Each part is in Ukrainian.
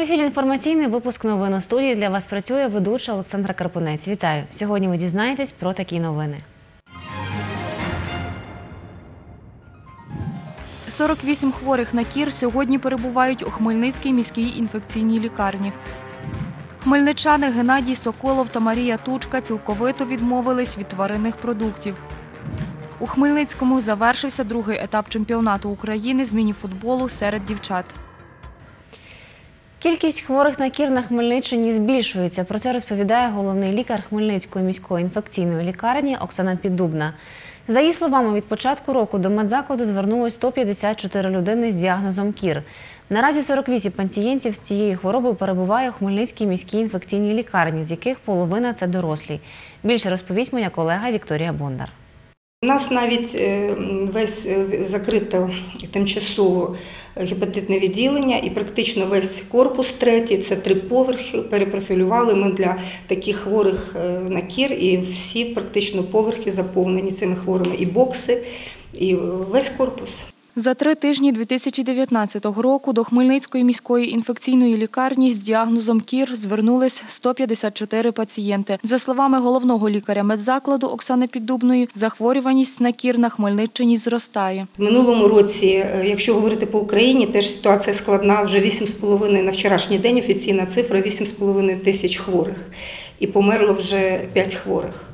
В ефірі інформаційний випуск новин у студії для вас працює ведуча Олександра Карпунець. Вітаю! Сьогодні ви дізнаєтесь про такі новини. 48 хворих на кір сьогодні перебувають у Хмельницькій міській інфекційній лікарні. Хмельничани Геннадій Соколов та Марія Тучка цілковито відмовились від тваринних продуктів. У Хмельницькому завершився другий етап чемпіонату України з мініфутболу серед дівчат. Кількість хворих на кір на Хмельниччині збільшується. Про це розповідає головний лікар Хмельницької міської інфекційної лікарні Оксана Піддубна. За її словами, від початку року до медзакладу звернулось 154 людини з діагнозом кір. Наразі 48 пацієнтів з цією хворобою перебуває у Хмельницькій міській інфекційній лікарні, з яких половина це дорослі. Більше розповість моя колега Вікторія Бондар. У нас навіть е, весь е, закрито тимчасово гепатитне відділення і практично весь корпус третій, це три поверхи, перепрофілювали ми для таких хворих е, на кір, і всі практично поверхи заповнені цими хворими, і бокси, і весь корпус. За три тижні 2019 року до Хмельницької міської інфекційної лікарні з діагнозом кір звернулись 154 пацієнти. За словами головного лікаря медзакладу Оксани Піддубної, захворюваність на кір на Хмельниччині зростає. В минулому році, е, якщо говорити по Україні, теж ситуація складна. Вже 8,5 на вчорашній день офіційна цифра 8,5 тисяч хворих. І померло вже 5 хворих.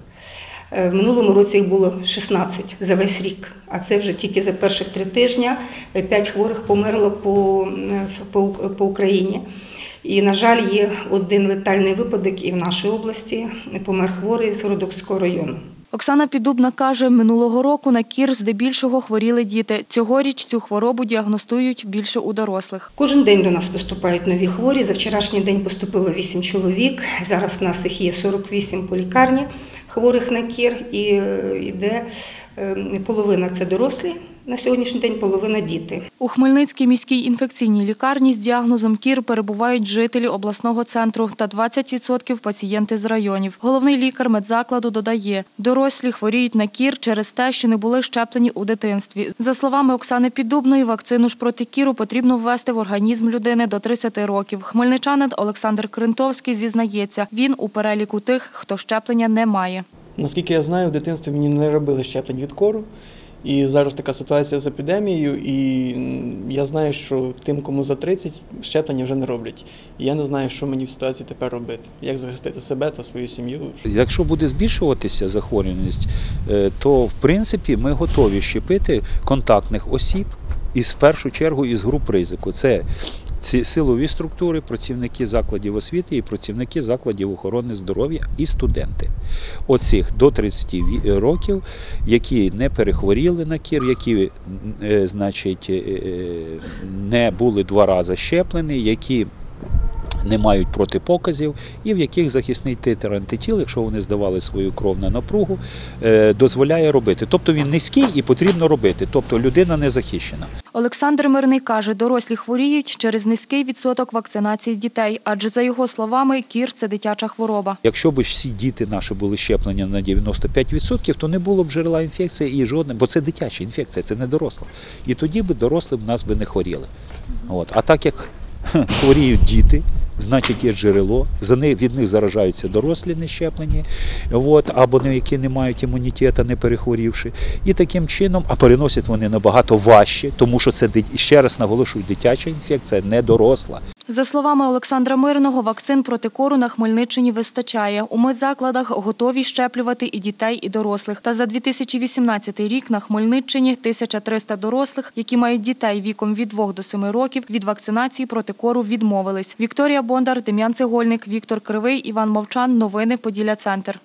Е, В минулому році їх було 16 за весь рік, а це вже тільки за перших три тижні 5 хворих померло по, е, по, по Україні. І, на жаль, є один летальний випадок і в нашій області помер хворий з Городоцького району. Оксана Піддубна каже, минулого року на кір здебільшого хворіли діти. Цьогоріч цю хворобу діагностують більше у дорослих. Кожен день до нас поступають нові хворі. За вчорашній день поступило 8 чоловік. Зараз в нас їх є 48 по лікарні хворих на кір, і е, йде е, половина це дорослі. На сьогоднішній день половина діти. У Хмельницькій міській інфекційній лікарні з діагнозом кір перебувають жителі обласного центру та 20% пацієнти з районів. Головний лікар медзакладу додає, дорослі хворіють на кір через те, що не були щеплені у дитинстві. За словами Оксани Піддубної, вакцину ж проти кіру потрібно ввести в організм людини до 30 років. Хмельничанин Олександр Крентовський зізнається, він у переліку тих, хто щеплення не має. Наскільки я знаю, в дитинстві мені не робили щеплень від кору. І зараз така ситуація з епідемією, і я знаю, що тим, кому за 30, щеплення вже не роблять. І я не знаю, що мені в ситуації тепер робити, як захистити себе та свою сім'ю. Якщо буде збільшуватися захворюваність, е, то в принципі ми готові щепити контактних осіб і в першу чергу із груп ризику. Це ці силові структури, працівники закладів освіти і працівники закладів охорони здоров'я і студенти. Оцих до 30 років, які не перехворіли на кір, які е, значить, е, не були два рази щеплені, які не мають протипоказів і в яких захисний титр антитіл, якщо вони здавали свою кров на напругу, е, дозволяє робити. Тобто він низький і потрібно робити. Тобто людина не захищена. Олександр Мирний каже, дорослі хворіють через низький відсоток вакцинації дітей, адже за його словами, кір це дитяча хвороба. Якщо б всі діти наші були щеплені на 95%, то не було б джерела інфекції і жодне, бо це дитяча інфекція, це не доросла. І тоді б дорослі б нас би не хворіли. От. А так як хворіють діти, значить є джерело, за них, від них заражаються дорослі нещеплені, от, або які не мають імунітету, не перехворівши. І таким чином, а переносять вони набагато важче, тому що це ще раз наголошую, дитяча інфекція, не доросла. За словами Олександра Мирного, вакцин проти кору на Хмельниччині вистачає. У медзакладах готові щеплювати і дітей, і дорослих. Та за 2018 рік на Хмельниччині 1300 дорослих, які мають дітей віком від 2 до 7 років, від вакцинації проти кору відмовились. Вікторія Бондар, Дем'ян Цегольник, Віктор Кривий, Іван Мовчан. Новини Поділля Центр.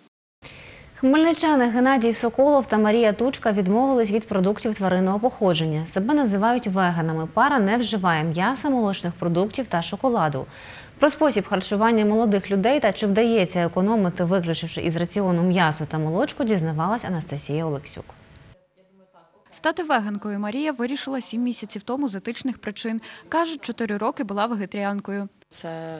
Хмельничани Геннадій Соколов та Марія Тучка відмовились від продуктів тваринного походження. Себе називають веганами. Пара не вживає м'яса, молочних продуктів та шоколаду. Про спосіб харчування молодих людей та чи вдається економити, виключивши із раціону м'ясо та молочку, дізнавалась Анастасія Олексюк. Стати веганкою Марія вирішила сім місяців тому з етичних причин. Каже, чотири роки була вегетаріанкою. Це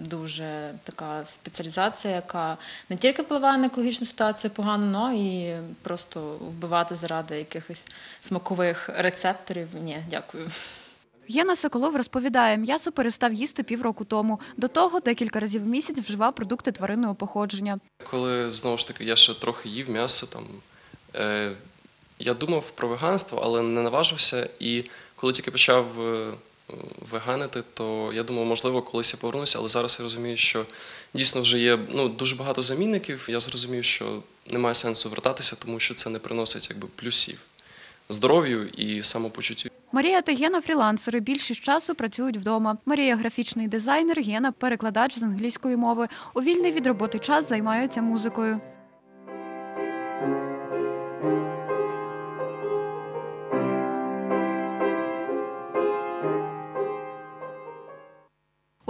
дуже така спеціалізація, яка не тільки впливає на екологічну ситуацію погано, але і просто вбивати заради якихось смакових рецепторів. Ні, дякую. Гена Соколов розповідає, м'ясо перестав їсти півроку тому. До того декілька разів в місяць вживав продукти тваринного походження. Коли знову ж таки я ще трохи їв м'ясо, там е, я думав про веганство, але не наважився. І коли тільки почав е, веганити, то я думав, можливо, колись я повернуся, але зараз я розумію, що дійсно вже є ну, дуже багато замінників. Я зрозумів, що немає сенсу вертатися, тому що це не приносить якби плюсів здоров'ю і самопочуттю. Марія та Гена фрілансери. Більшість часу працюють вдома. Марія графічний дизайнер, Гена перекладач з англійської мови. У вільний від роботи час займаються музикою.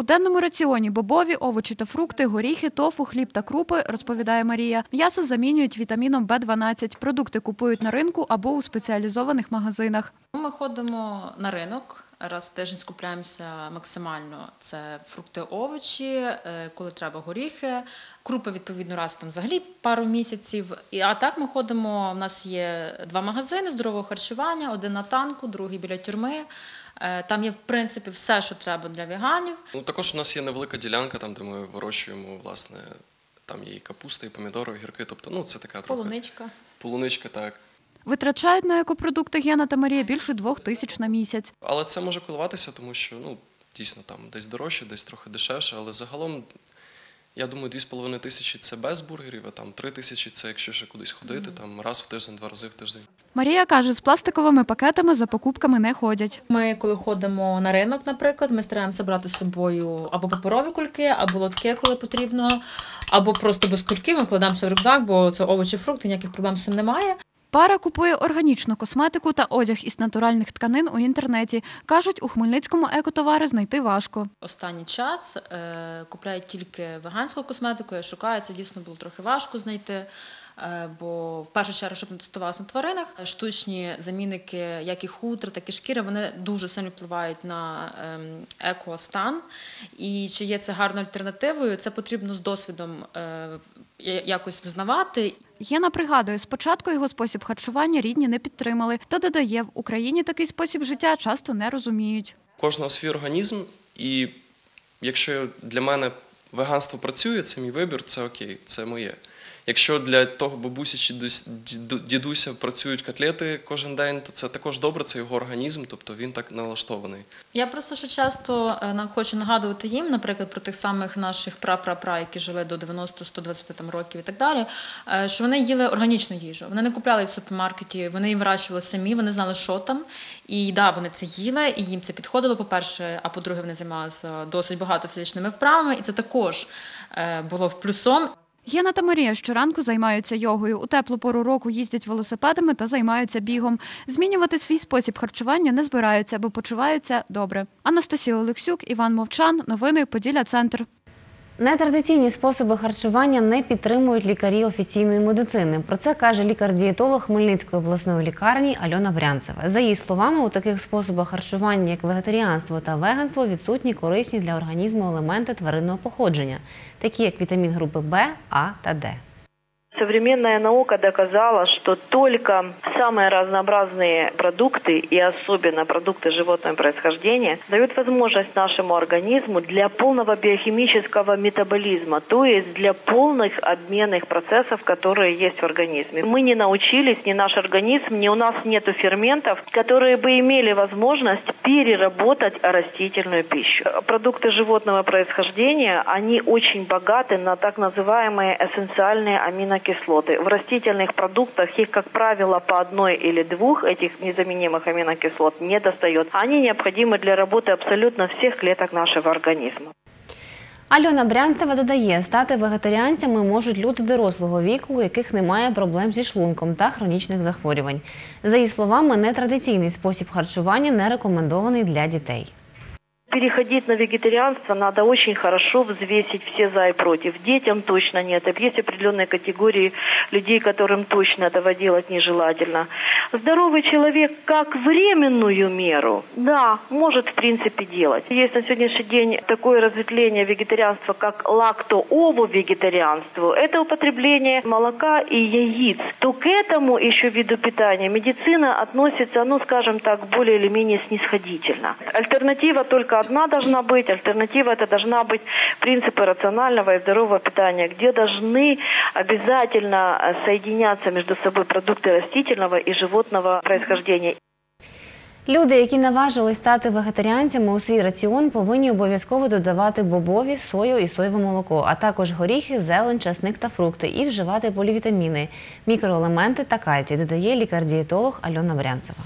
У денному раціоні бобові, овочі та фрукти, горіхи, тофу, хліб та крупи, розповідає Марія. М'ясо замінюють вітаміном Б12. Продукти купують на ринку або у спеціалізованих магазинах. Ми ходимо на ринок. Раз в тиждень скупляємося максимально. Це фрукти, овочі, е, коли треба горіхи, крупи відповідно раз там взагалі пару місяців. А так ми ходимо. У нас є два магазини здорового харчування: один на танку, другий біля тюрми. Е, Там є в принципі все, що треба для веганів. Ну, також у нас є невелика ділянка, там, де ми вирощуємо, власне, там є і капуста, і помідори, і гірки. Тобто, ну, це така трохи Полуничка. полуничка, так. Витрачають на екопродукти Гена та Марія більше двох тисяч на місяць. Але це може коливатися, тому що ну, дійсно там десь дорожче, десь трохи дешевше, але загалом. Я думаю, 2,5 тисячі це без бургерів, а там 3 тисячі це якщо ще кудись ходити, там раз в тиждень, два рази в тиждень. Марія каже, з пластиковими пакетами за покупками не ходять. Ми, коли ходимо на ринок, наприклад, ми стараємося брати з собою або паперові кульки, або лотки, коли потрібно, або просто без кульків ми кладемося в рюкзак, бо це овочі, фрукти, ніяких проблем з цим немає. Пара купує органічну косметику та одяг із натуральних тканин у інтернеті. Кажуть, у Хмельницькому екотовари знайти важко. Останній час е, купляють тільки веганську косметику. Я шукаю, це дійсно було трохи важко знайти. е, Бо в першу чергу, щоб не тестувалося на тваринах, штучні замінники, як і хутр, так і шкіра, вони дуже сильно впливають на ем, екостан. І чи є це гарною альтернативою, це потрібно з досвідом е, якось визнавати. Єна пригадує, спочатку його спосіб харчування рідні не підтримали, та додає, в Україні такий спосіб життя часто не розуміють. Кожного свій організм, і якщо для мене веганство працює, це мій вибір, це окей, це моє. Якщо для того бабусі чи дідуся працюють котлети кожен день, то це також добре, це його організм, тобто він так налаштований. Я просто що часто е, хочу нагадувати їм, наприклад, про тих самих наших пра-пра-пра, які жили до 90-120 там років і так далі, е, що вони їли органічну їжу. Вони не купляли в супермаркеті, вони її вирощували самі, вони знали, що там. І да, вони це їли, і їм це підходило, по-перше, а по-друге, вони займалися досить багато фізичними вправами, і це також е, було в плюсом. Єна та Марія щоранку займаються йогою. У теплу пору року їздять велосипедами та займаються бігом. Змінювати свій спосіб харчування не збираються, бо почуваються добре. Анастасія Олексюк, Іван Мовчан. Новини Поділля Центр. Нетрадиційні способи харчування не підтримують лікарі офіційної медицини. Про це каже лікар-дієтолог Хмельницької обласної лікарні Альона Брянцева. За її словами, у таких способах харчування, як вегетаріанство та веганство, відсутні корисні для організму елементи тваринного походження, такі як вітамін групи Б, А та Д. Современная наука доказала, что только самые разнообразные продукты и особенно продукты животного происхождения дают возможность нашему организму для полного биохимического метаболизма, то есть для полных обменных процессов, которые есть в организме. Мы не научились, ни наш организм, ни у нас нет ферментов, которые бы имели возможность переработать растительную пищу. Продукты животного происхождения, они очень богаты на так называемые эссенциальные аминокислоты. В растительных продуктах их, как правило, по одной или двух этих незаменимых аминокислот не достает. Они необходимы для работы абсолютно всех клеток нашего организма. Альона Брянцева додає, стати вегетаріанцями можуть люди дорослого віку, у яких немає проблем зі шлунком та хронічних захворювань. За її словами, нетрадиційний спосіб харчування не рекомендований для дітей. Переходить на вегетарианство надо очень хорошо взвесить все за и против. Детям точно нет. Есть определенные категории людей, которым точно этого делать нежелательно. Здоровый человек как временную меру, да, может в принципе делать. Есть на сегодняшний день такое разветвление вегетарианства, как лакто-ово-вегетарианство. Это употребление молока и яиц. То к этому еще виду питания медицина относится, ну скажем так, более или менее снисходительно. Альтернатива только одна должна быть. Альтернатива это должна быть принципы рационального и здорового питания, где должны обязательно э, соединяться между собой продукты растительного и животного происхождения. Люди, які наважились стати вегетаріанцями у свій раціон, повинні обов'язково додавати бобові, сою і соєве молоко, а також горіхи, зелень, часник та фрукти і вживати полівітаміни, мікроелементи та кальцій, додає лікар-дієтолог Альона Брянцева.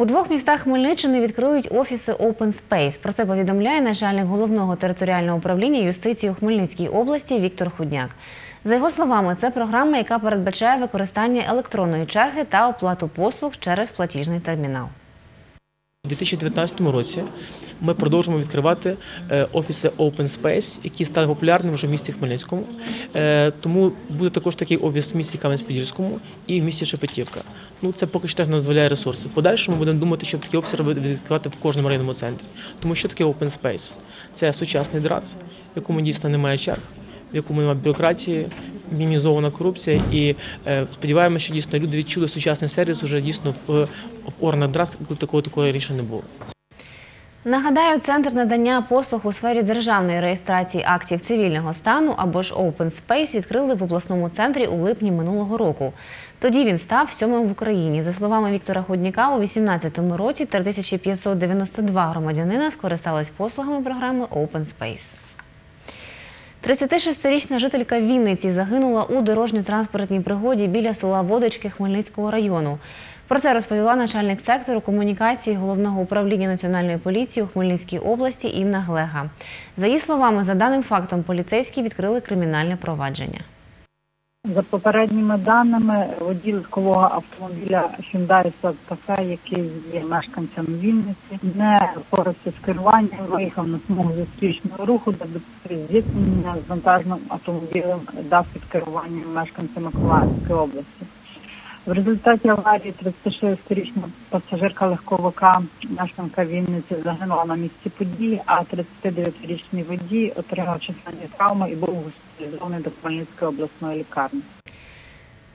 У двох містах Хмельниччини відкриють офіси Open Space. Про це повідомляє начальник головного територіального управління юстиції у Хмельницькій області Віктор Худняк. За його словами, це програма, яка передбачає використання електронної черги та оплату послуг через платіжний термінал. У 2019 році ми продовжуємо відкривати е, офіси Open Space, які стали популярними вже в місті Хмельницькому. Е, Тому буде також такий офіс в місті Кам'янець-Подільському і в місті Шепетівка. Ну це поки що теж не дозволяє ресурси. В Подальшому будемо думати, щоб такі офіси відкривати в кожному районному центрі. Тому що таке Open Space? Це сучасний драц, якому дійсно немає черг, в якому немає бюрократії, мінімізована корупція. І е, сподіваємося, що дійсно люди відчули сучасний сервіс уже дійсно в, в органах ДРАЦ, коли такого такого рішення не було. Нагадаю, центр надання послуг у сфері державної реєстрації актів цивільного стану або ж Open Space відкрили в обласному центрі у липні минулого року. Тоді він став сьомим в Україні. За словами Віктора Ходніка, у 2018 році 3592 громадянина скористались послугами програми Open Space. 36-річна жителька Вінниці загинула у дорожньо-транспортній пригоді біля села Водички Хмельницького району. Про це розповіла начальник сектору комунікації головного управління національної поліції у Хмельницькій області Інна Глега. За її словами, за даним фактом, поліцейські відкрили кримінальне провадження. За попередніми даними, водій легкового автомобіля Hyundai Santa який є мешканцем Вінниці, не впорався з керуванням, виїхав на смугу зустрічного руху, де при зіткнення з вантажним автомобілем дав під керуванням мешканця Миколаївської області. В результаті аварії 36-річна пасажирка легковика, мешканка Вінниці, загинула на місці події, а 39-річний водій отримав численні травми і був госпіталізований до Хмельницької обласної лікарні.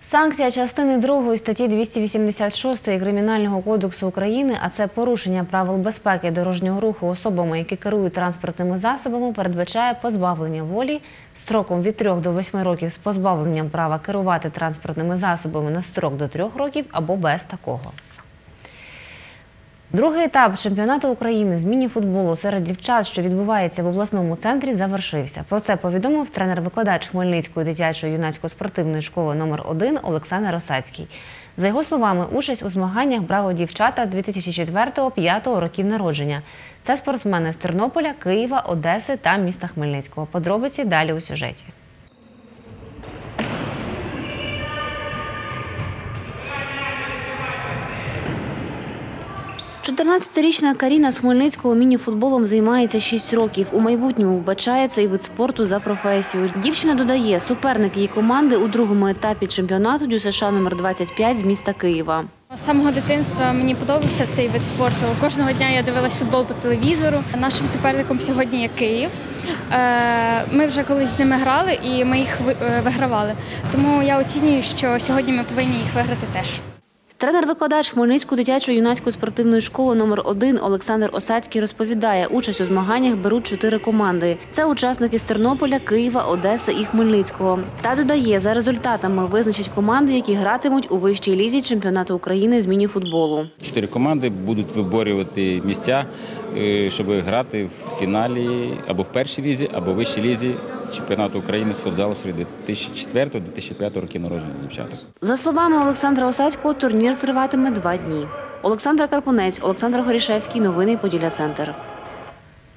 Санкція частини 2 статті 286 Кримінального кодексу України, а це порушення правил безпеки дорожнього руху особами, які керують транспортними засобами, передбачає позбавлення волі строком від 3 до 8 років з позбавленням права керувати транспортними засобами на строк до 3 років або без такого. Другий етап чемпіонату України з міні-футболу серед дівчат, що відбувається в обласному центрі, завершився. Про це повідомив тренер-викладач Хмельницької дитячої юнацько-спортивної школи номер 1 Олександр Осацький. За його словами, участь у змаганнях брали дівчата 2004-2005 років народження. Це спортсмени з Тернополя, Києва, Одеси та міста Хмельницького. Подробиці далі у сюжеті. 14-річна Каріна з Хмельницького міні-футболом займається 6 років. У майбутньому вбачає цей вид спорту за професію. Дівчина додає, суперник її команди у другому етапі чемпіонату ДЮСШ номер 25 з міста Києва. З самого дитинства мені подобався цей вид спорту. Кожного дня я дивилась футбол по телевізору. Нашим суперником сьогодні є Київ. Е, Ми вже колись з ними грали і ми їх е, вигравали. Тому я оцінюю, що сьогодні ми повинні їх виграти теж. Тренер-викладач Хмельницької дитячої юнацької спортивної школи номер 1 Олександр Осацький розповідає, участь у змаганнях беруть чотири команди. Це учасники з Тернополя, Києва, Одеси і Хмельницького. Та додає, за результатами визначать команди, які гратимуть у вищій лізі чемпіонату України з міні-футболу. Чотири команди будуть виборювати місця, е, щоб грати в фіналі або в першій лізі, або в вищій лізі чемпіонату України з футзалу серед 2004-2005 років народження дівчаток. За словами Олександра Осацького, турнір триватиме два дні. Олександра Карпунець, Олександр Горішевський. Новини Поділля Центр.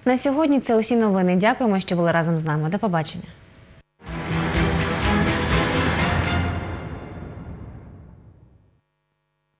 На сьогодні це усі новини. Дякуємо, що були разом з нами. До побачення.